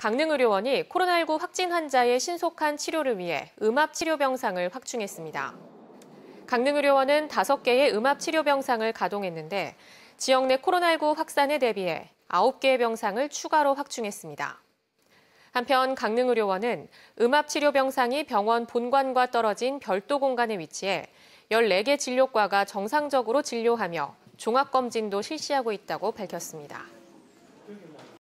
강릉의료원이 코로나19 확진 환자의 신속한 치료를 위해 음압 치료 병상을 확충했습니다. 강릉의료원은 5개의 음압 치료 병상을 가동했는데 지역 내 코로나19 확산에 대비해 9개의 병상을 추가로 확충했습니다. 한편 강릉의료원은 음압 치료 병상이 병원 본관과 떨어진 별도 공간에 위치해 14개 진료과가 정상적으로 진료하며 종합검진도 실시하고 있다고 밝혔습니다.